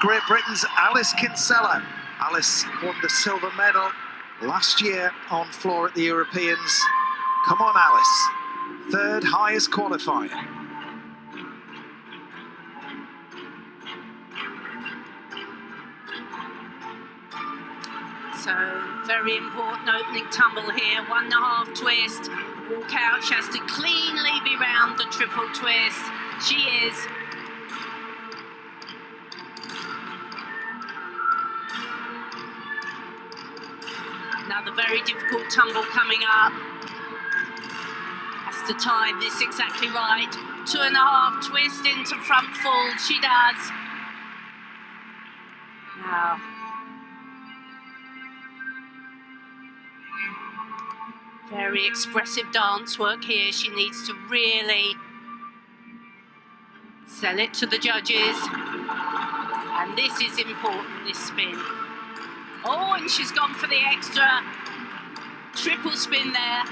Great Britain's Alice Kinsella. Alice won the silver medal last year on floor at the Europeans. Come on, Alice. Third highest qualifier. So very important opening tumble here. One and a half twist. Walk out. She has to cleanly be round the triple twist. She is. Another very difficult tumble coming up. Has to time this exactly right. Two and a half twist into front fold. She does. Now Very expressive dance work here. She needs to really sell it to the judges. And this is important, this spin. Oh, and she's gone for the extra triple spin there.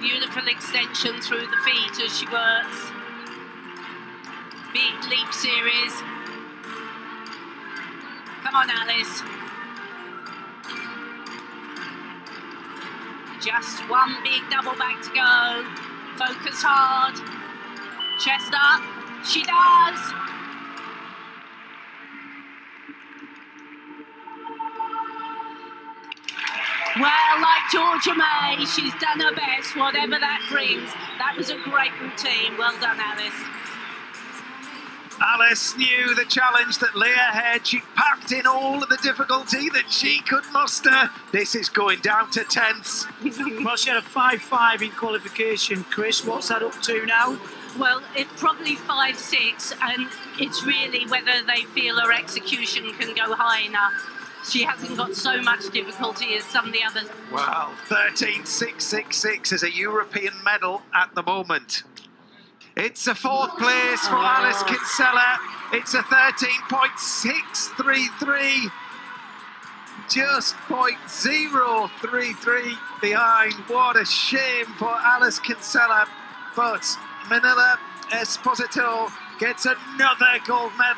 Beautiful extension through the feet as she works. Big leap series. Come on, Alice. Just one big double back to go. Focus hard. Chest up. She does. Well, like Georgia-Mae, she's done her best, whatever that brings. That was a great routine. Well done, Alice. Alice knew the challenge that lay ahead. She packed in all of the difficulty that she could muster. This is going down to tenths. well, she had a 5-5 in qualification. Chris, what's that up to now? Well, it's probably 5-6, and it's really whether they feel her execution can go high enough. She hasn't got so much difficulty as some of the others. Well, 13.666 is a European medal at the moment. It's a fourth place for Alice Kinsella. It's a 13.633. Just 0.033 behind. What a shame for Alice Kinsella. But Manila Esposito gets another gold medal.